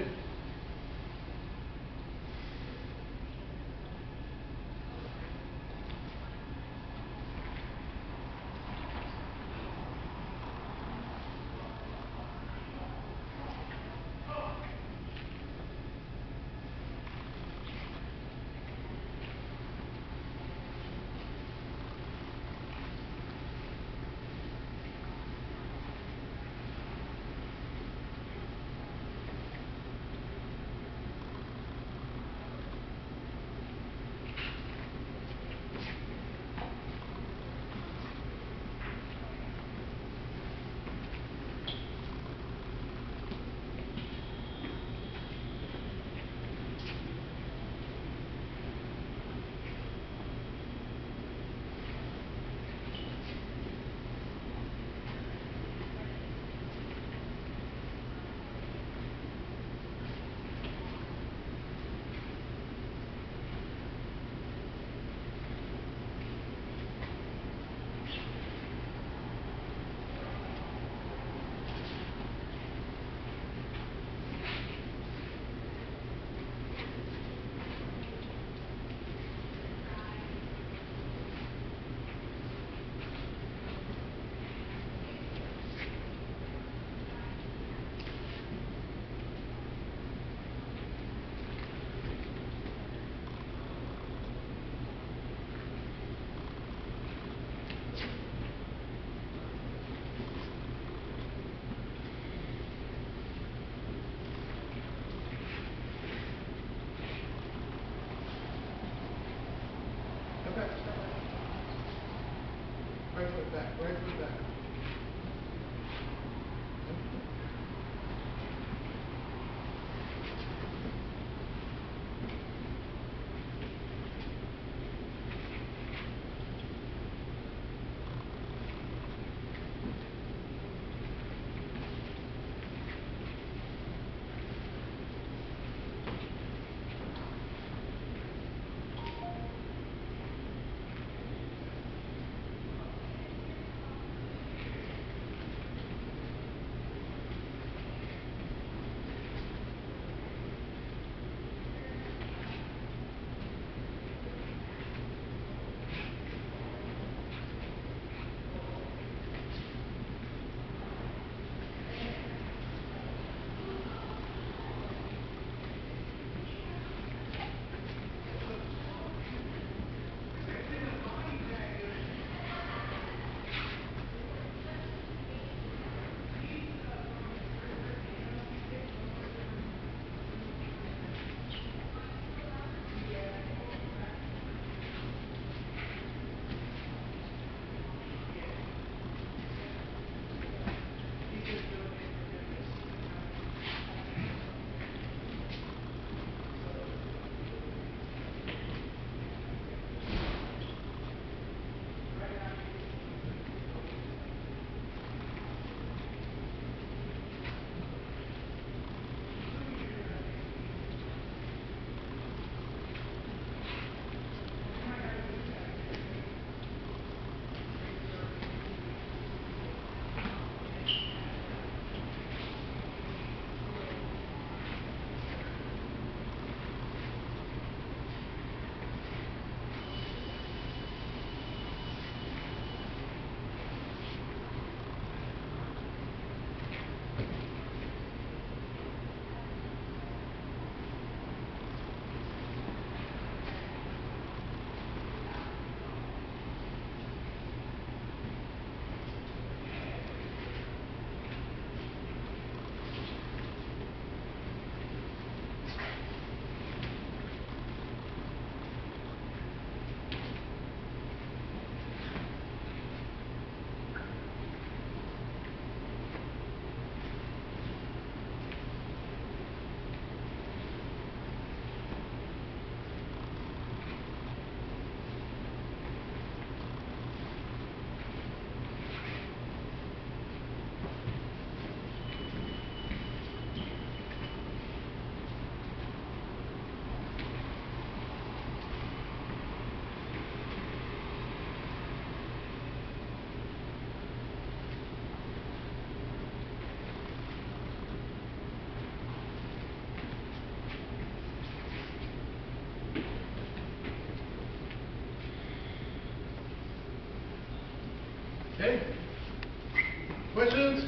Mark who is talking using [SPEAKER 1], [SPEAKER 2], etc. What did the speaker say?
[SPEAKER 1] good. that? Where was that? Okay? Questions?